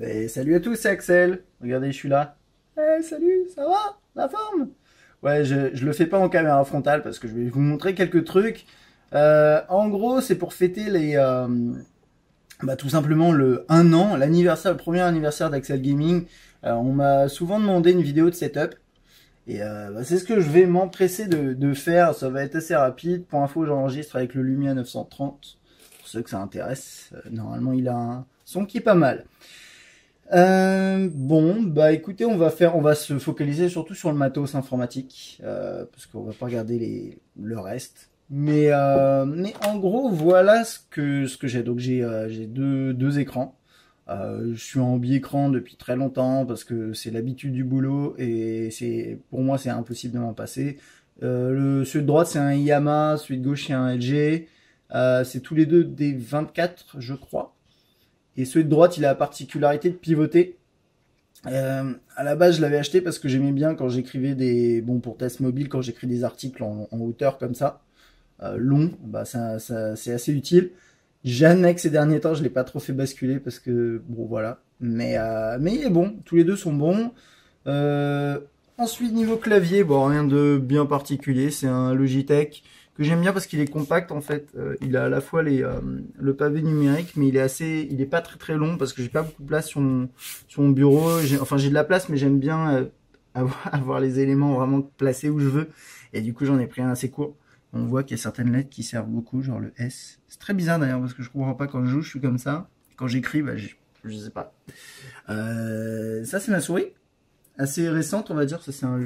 Ben, salut à tous, c'est Axel. Regardez, je suis là. Eh, salut, ça va? La forme? Ouais, je, je le fais pas en caméra frontale parce que je vais vous montrer quelques trucs. Euh, en gros, c'est pour fêter les... Euh, bah, tout simplement le 1 an, l'anniversaire, le premier anniversaire d'Axel Gaming. Euh, on m'a souvent demandé une vidéo de setup. Et bah, c'est ce que je vais m'empresser de, de, faire. Ça va être assez rapide. Pour info, j'enregistre avec le Lumia 930. Pour ceux que ça intéresse. normalement, il a un son qui est pas mal. Euh, bon, bah écoutez, on va faire, on va se focaliser surtout sur le matos informatique, euh, parce qu'on va pas regarder les, le reste. Mais, euh, mais en gros, voilà ce que ce que j'ai. Donc j'ai euh, j'ai deux deux écrans. Euh, je suis en bi-écran depuis très longtemps parce que c'est l'habitude du boulot et c'est pour moi c'est impossible de m'en passer. le celui de droite c'est un Yamaha, celui de gauche c'est un LG. c'est tous les deux des 24 je crois. Et celui de droite, il a la particularité de pivoter. Euh, à la base, je l'avais acheté parce que j'aimais bien quand j'écrivais des... Bon, pour test mobile, quand j'écris des articles en, hauteur comme ça, euh, long, bah ça, ça c'est assez utile. Que ces derniers temps, je l'ai pas trop fait basculer parce que, bon, voilà. Mais, euh, mais il est bon. Tous les deux sont bons. Euh, ensuite, niveau clavier, bon, rien de bien particulier. C'est un Logitech j'aime bien parce qu'il est compact en fait. Euh, il a à la fois les, euh, le pavé numérique, mais il est assez, il est pas très très long parce que j'ai pas beaucoup de place sur mon, sur mon bureau. Enfin, j'ai de la place, mais j'aime bien euh, avoir, avoir les éléments vraiment placés où je veux. Et du coup, j'en ai pris un assez court. On voit qu'il y a certaines lettres qui servent beaucoup, genre le S. C'est très bizarre d'ailleurs parce que je comprends pas quand je joue, je suis comme ça. Quand j'écris, bah, je, je sais pas. ça, c'est ma souris assez récente, on va dire. Ça, c'est un,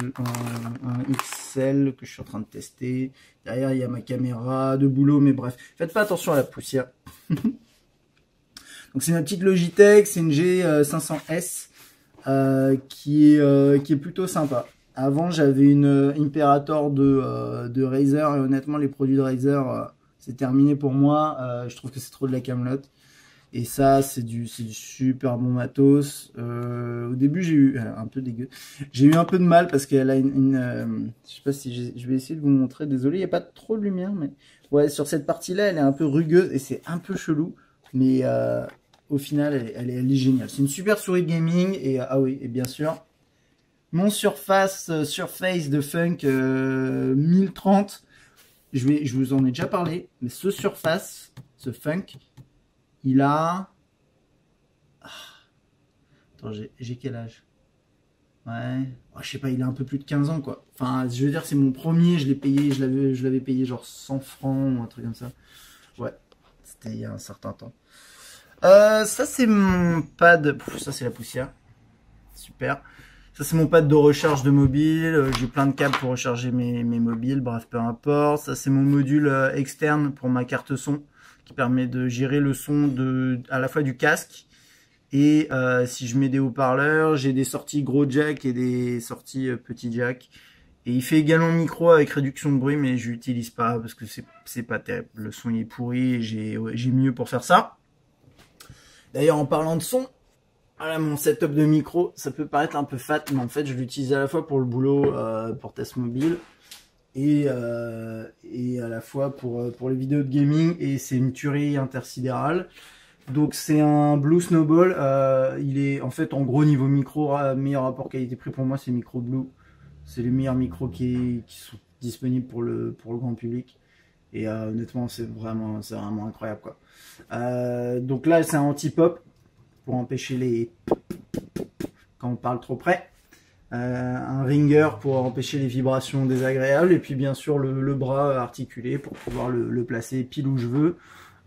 XL que je suis en train de tester. Derrière, il y a ma caméra de boulot, mais bref. Faites pas attention à la poussière. Donc, c'est ma petite Logitech, c'est une G500S euh, qui, est, euh, qui est plutôt sympa. Avant, j'avais une Imperator de, euh, de Razer, et honnêtement, les produits de Razer, c'est terminé pour moi. je trouve que c'est trop de la camelote. Et ça, c'est du, super bon matos. Euh, au début, j'ai eu euh, un peu dégueu. J'ai eu un peu de mal parce qu'elle a une, euh, je sais pas si je vais essayer de vous montrer. Désolé, il n'y a pas trop de lumière, mais ouais, sur cette partie-là, elle est un peu rugueuse et c'est un peu chelou. Mais au final, elle, elle, est, elle est géniale. C'est une super souris gaming et ah oui, et bien sûr, mon Surface Surface de Funk 1030. Je je vous en ai déjà parlé, mais ce Surface, ce Funk, il a... Ah. Attends, j'ai quel âge? Ouais, oh, je sais pas, il a un peu plus de 15 ans, quoi. Enfin, je veux dire, c'est mon premier, je l'ai payé, je l'avais payé genre 100 francs ou un truc comme ça. Ouais, c'était il y a un certain temps. Euh, ça, c'est mon pad... ça, c'est la poussière. Super. Ça, c'est mon pad de recharge de mobile. Euh, j'ai plein de câbles pour recharger mes, mes mobiles. Bref, peu importe. Ça, c'est mon module euh, externe pour ma carte son qui permet de gérer le son de à la fois du casque et euh, si je mets des haut-parleurs, j'ai des sorties gros jack et des sorties euh, petit jack. Et il fait également micro avec réduction de bruit, mais je l'utilise pas parce que c'est pas terrible. Le son est pourri et j'ai j'ai mieux pour faire ça. D'ailleurs, en parlant de son, voilà mon setup de micro, ça peut paraître un peu fat, mais en fait, je l'utilise à la fois pour le boulot, euh, pour test mobile, et, euh, et à la fois pour, euh, pour les vidéos de gaming et c'est une tuerie intersidérale. Donc c'est un Blue Snowball, il est en fait en gros niveau micro, meilleur rapport qualité-prix pour moi c'est Micro Blue. C'est les meilleurs micros qui, sont disponibles pour le, pour le grand public. Et honnêtement c'est vraiment, vraiment incroyable quoi. Donc là c'est un anti-pop pour empêcher les quand on parle trop près. Euh, un ringer pour empêcher les vibrations désagréables, et puis bien sûr le, bras articulé pour pouvoir le, placer pile où je veux.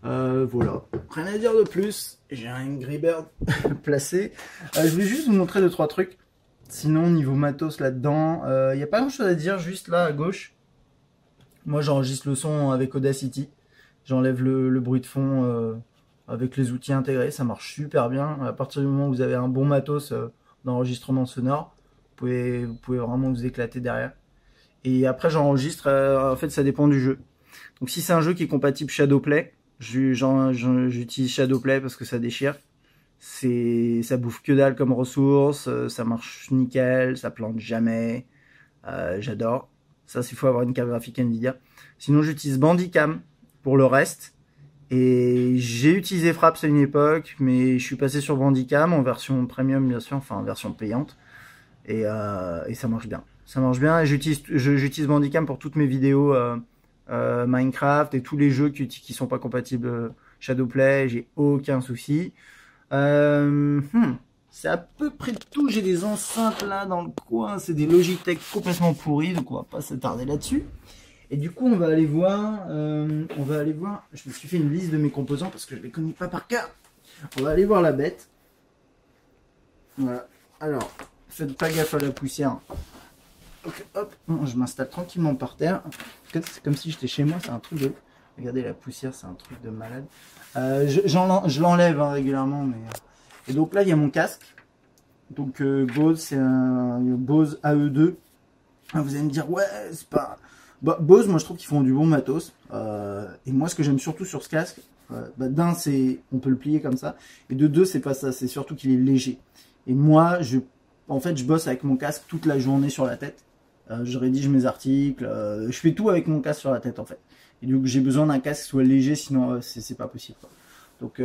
Euh, voilà, rien à dire de plus. J'ai un Angry Bird placé. Euh, je vais juste vous montrer deux trois trucs. Sinon, niveau matos là-dedans, il n'y a pas grand-chose à dire. Juste là à gauche, moi j'enregistre le son avec Audacity. J'enlève le, bruit de fond avec les outils intégrés. Ça marche super bien. À partir du moment où vous avez un bon matos d'enregistrement sonore, pouvez, vous pouvez vraiment vous éclater derrière. Et après, j'enregistre. Euh, en fait, ça dépend du jeu. Donc, si c'est un jeu qui est compatible Shadowplay, j'utilise Shadowplay parce que ça déchire. C'est, ça bouffe que dalle comme ressource, euh, ça marche nickel, ça plante jamais. Euh, j'adore. Ça, il faut avoir une carte graphique Nvidia. Sinon, j'utilise Bandicam pour le reste. Et j'ai utilisé Fraps à une époque, mais je suis passé sur Bandicam en version premium, bien sûr, enfin en version payante. Et, euh, et ça marche bien. Ça marche bien. J'utilise, Bandicam pour toutes mes vidéos euh, euh, Minecraft et tous les jeux qui, qui sont pas compatibles Shadowplay. J'ai aucun souci. Hmm, c'est à peu près tout. J'ai des enceintes là dans le coin. C'est des Logitech complètement pourris, donc on va pas s'attarder là-dessus. Et du coup, on va aller voir, euh, on va aller voir, je me suis fait une liste de mes composants parce que je ne les connais pas par cœur. On va aller voir la bête. Voilà. Alors, faites pas gaffe à la poussière. Hop, je m'installe tranquillement par terre. C'est comme si j'étais chez moi, c'est un truc de... Regardez la poussière, c'est un truc de malade. Euh, je, l'enlève hein, régulièrement, mais... Euh. Et donc là, il y a mon casque. Donc Bose, c'est un Bose AE2. Ah, vous allez me dire, ouais, c'est pas bah, Bose, moi je trouve qu'ils font du bon matos. Euh, et moi ce que j'aime surtout sur ce casque, euh, bah, d'un c'est on peut le plier comme ça, et de deux c'est pas ça, c'est surtout qu'il est léger. Et moi, je, en fait, je bosse avec mon casque toute la journée sur la tête. Euh, je rédige mes articles, je fais tout avec mon casque sur la tête en fait. Et donc j'ai besoin d'un casque qui soit léger, sinon c'est pas possible. Donc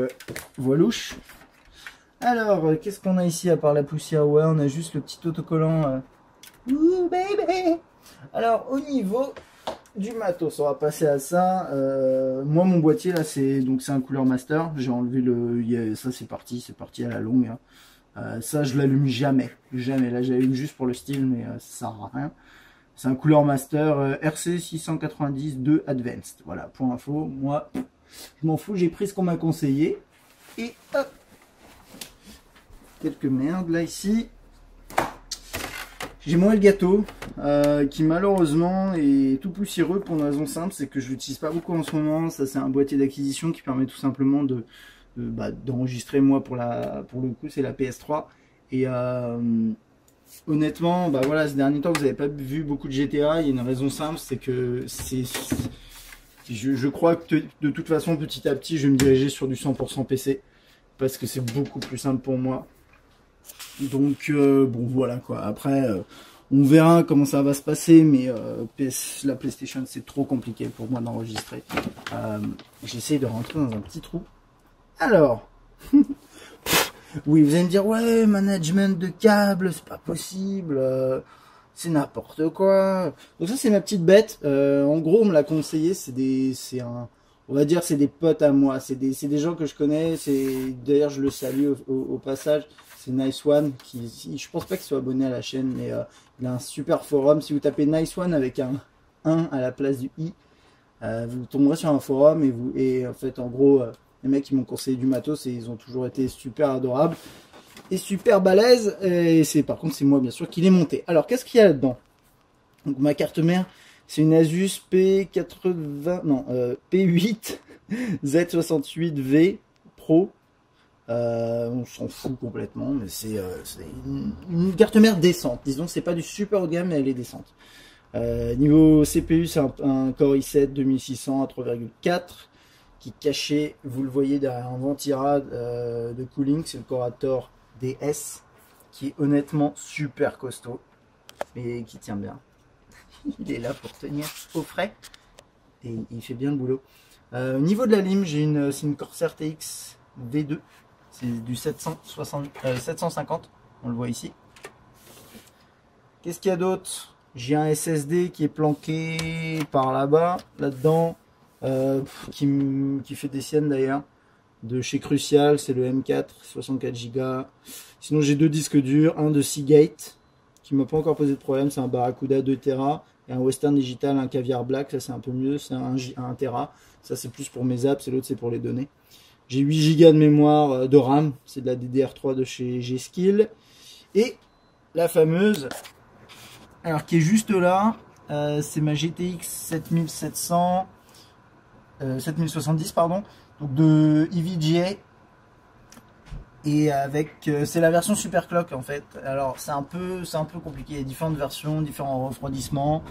voilouche. Alors, qu'est-ce qu'on a ici à part la poussière? Ouais, on a juste le petit autocollant. Ouh, baby alors, au niveau du matos, on va passer à ça. Euh, moi, mon boîtier, là, c'est donc c'est un couleur master. J'ai enlevé le... ça, c'est parti, c'est parti à la longue. Hein. Euh, ça, je l'allume jamais. Jamais. Là, j'allume juste pour le style, mais euh, ça sert à rien. C'est un couleur master RC 690 2 Advanced. Voilà, pour info. Moi, je m'en fous, j'ai pris ce qu'on m'a conseillé. Et hop Quelques merdes, là, ici. J'ai mon gâteau euh, qui malheureusement est tout poussiéreux pour une raison simple, c'est que je l'utilise pas beaucoup en ce moment. Ça c'est un boîtier d'acquisition qui permet tout simplement de bah, d'enregistrer moi pour la pour le coup c'est la PS3 et euh, honnêtement bah voilà ces derniers temps vous n'avez pas vu beaucoup de GTA. Il y a une raison simple, c'est que c'est je, je, crois que de toute façon petit à petit je vais me diriger sur du 100% PC parce que c'est beaucoup plus simple pour moi donc euh, bon voilà quoi. Après euh, on verra comment ça va se passer, mais euh, la PlayStation c'est trop compliqué pour moi d'enregistrer. J'essaie de rentrer dans un petit trou. Alors, oui vous allez me dire ouais management de câble c'est pas possible, c'est n'importe quoi. Donc ça c'est ma petite bête. en gros on me l'a conseillé, c'est des, c'est un on va dire c'est des potes à moi, c'est des, des gens que je connais, d'ailleurs je le salue au passage, c'est Nice One qui, je pense pas qu'il soit abonné à la chaîne, mais euh, il a un super forum. Si vous tapez Nice One avec un 1 à la place du i, euh, vous tomberez sur un forum et vous et en fait en gros euh, les mecs qui m'ont conseillé du matos et ils ont toujours été super adorables et super balèzes. Et c'est par contre c'est moi bien sûr qui l'ai monté. Alors qu'est-ce qu'il y a là-dedans? Donc ma carte mère c'est une Asus P80 non P8 Z68V Pro euh, on s'en fout complètement, mais c'est euh, une, carte mère décente. Disons, c'est pas du super haut de gamme, mais elle est décente. Euh, niveau CPU, c'est un, Core i7 2600 à 3,4 qui cachait, vous le voyez derrière un ventirad de cooling, c'est le Corator DS qui est honnêtement super costaud et qui tient bien. il est là pour tenir au frais et il fait bien le boulot. au niveau de la lime, j'ai une, une Corsair TX V2 c'est du 750, euh, on le voit ici. Qu'est-ce qu'il y a d'autre? J'ai un SSD qui est planqué par là-bas, là-dedans, euh, qui, fait des siennes d'ailleurs, de chez Crucial, c'est le M4, 64 Go. Sinon j'ai deux disques durs, un de Seagate, qui m'a pas encore posé de problème, c'est un Barracuda 2 Tera, et un Western Digital, un Caviar Black, ça c'est un peu mieux, c'est un, un Tera, ça c'est plus pour mes apps, et l'autre c'est pour les données. J'ai 8 Go de mémoire euh, de RAM, c'est de la DDR3 de chez G-Skill. Et la fameuse, alors qui est juste là, euh, c'est ma GTX 7700, 7070 pardon, donc de EVGA. Et avec, euh, c'est la version super clock en fait. Alors c'est un peu, c'est un peu compliqué. Il y a différentes versions, différents refroidissements.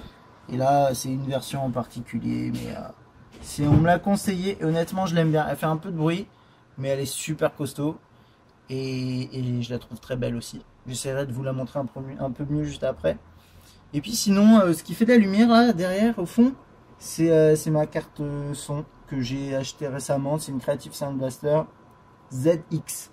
Et là, c'est une version en particulier, mais on me l'a conseillé, et honnêtement, je l'aime bien. Elle fait un peu de bruit, mais elle est super costaud. Et, je la trouve très belle aussi. J'essaierai de vous la montrer un peu, mieux juste après. Et puis sinon, euh, ce qui fait de la lumière derrière, au fond, c'est euh, ma carte son que j'ai acheté récemment. C'est une Creative Sound Blaster ZX.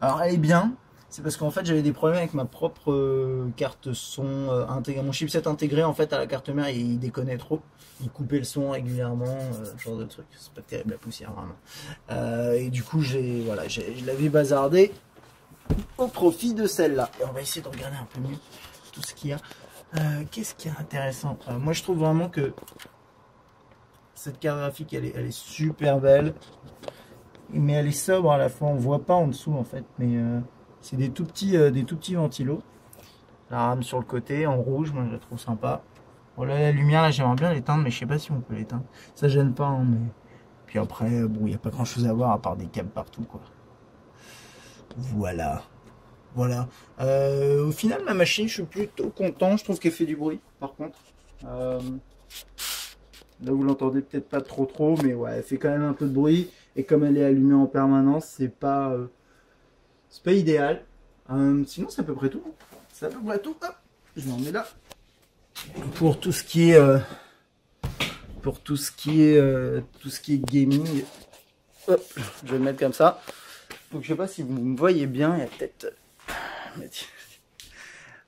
Alors elle est bien, c'est parce qu'en fait j'avais des problèmes avec ma propre euh, carte son euh, intégrée. Mon chipset intégré en fait à la carte mère il, déconnait trop. Il coupait le son régulièrement, euh, ce genre de truc. C'est pas terrible la poussière vraiment. et du coup j'ai voilà, je l'avais bazardé au profit de celle-là. Et on va essayer de regarder un peu mieux tout ce qu'il y a. Qu'est-ce qui est intéressant? Moi je trouve vraiment que cette carte graphique elle est, super belle mais elle est sobre à la fois. On voit pas en dessous en fait, mais c'est des tout petits, euh, des tout petits ventilos. La rame sur le côté en rouge, moi je la trouve sympa. Voilà la lumière là, j'aimerais bien l'éteindre, mais je sais pas si on peut l'éteindre. Ça gêne pas, hein, mais puis après, bon, il n'y a pas grand chose à voir à part des câbles partout quoi. Voilà. Voilà. Euh, au final, ma machine, je suis plutôt content. Je trouve qu'elle fait du bruit, par contre. Là, vous l'entendez peut-être pas trop trop, mais ouais, elle fait quand même un peu de bruit. Et comme elle est allumée en permanence, c'est pas, euh, c'est pas idéal. Euh, sinon, c'est à peu près tout. C'est à peu près tout. Hop, je m'en mets là. Pour tout ce qui est, euh, pour tout ce qui est, tout ce qui est gaming. Hop, je vais le mettre comme ça. Donc, je sais pas si vous me voyez bien. Il y a peut-être.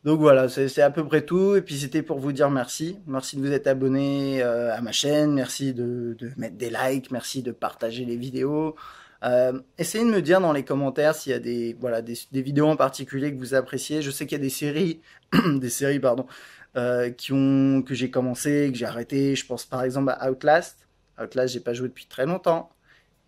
Donc voilà, c'est à peu près tout. Et puis c'était pour vous dire merci. Merci de vous être abonné euh, à ma chaîne. Merci de, mettre des likes. Merci de partager les vidéos. Euh, essayez de me dire dans les commentaires s'il y a des, voilà, des, vidéos en particulier que vous appréciez. Je sais qu'il y a des séries, des séries pardon, euh, qui ont, que j'ai commencé, que j'ai arrêté. Je pense par exemple à Outlast. Outlast, j'ai pas joué depuis très longtemps.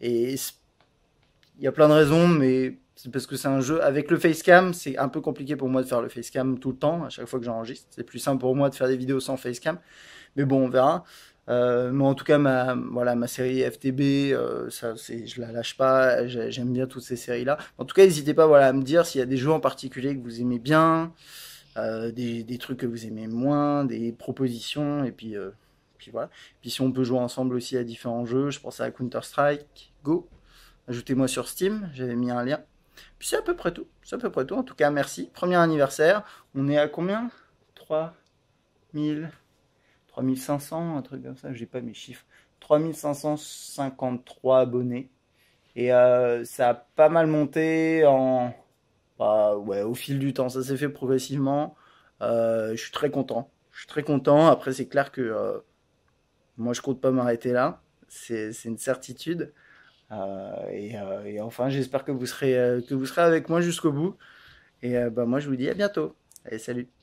Et il y a plein de raisons, mais c'est parce que c'est un jeu avec le facecam, c'est un peu compliqué pour moi de faire le facecam tout le temps, à chaque fois que j'enregistre. C'est plus simple pour moi de faire des vidéos sans facecam. Mais bon, on verra. Euh, mais en tout cas, ma, voilà, ma série FTB, euh, ça, je la lâche pas. J'aime bien toutes ces séries-là. En tout cas, n'hésitez pas voilà, à me dire s'il y a des jeux en particulier que vous aimez bien, euh, des, des, trucs que vous aimez moins, des propositions. Et puis, euh, puis voilà. Puis si on peut jouer ensemble aussi à différents jeux, je pense à Counter-Strike, Go. Ajoutez-moi sur Steam, j'avais mis un lien. Puis c'est à peu près tout. C'est à peu près tout. En tout cas, merci. Premier anniversaire. On est à combien? 3000 3500, un truc comme ça. J'ai pas mes chiffres. 3553 abonnés. Et euh, ça a pas mal monté en, bah, ouais, au fil du temps. Ça s'est fait progressivement. Euh, je suis très content. Je suis très content. Après, c'est clair que euh, moi, je compte pas m'arrêter là. C'est une certitude. Et, enfin, j'espère que vous serez que vous serez avec moi jusqu'au bout. Et bah, moi, je vous dis à bientôt. Allez, salut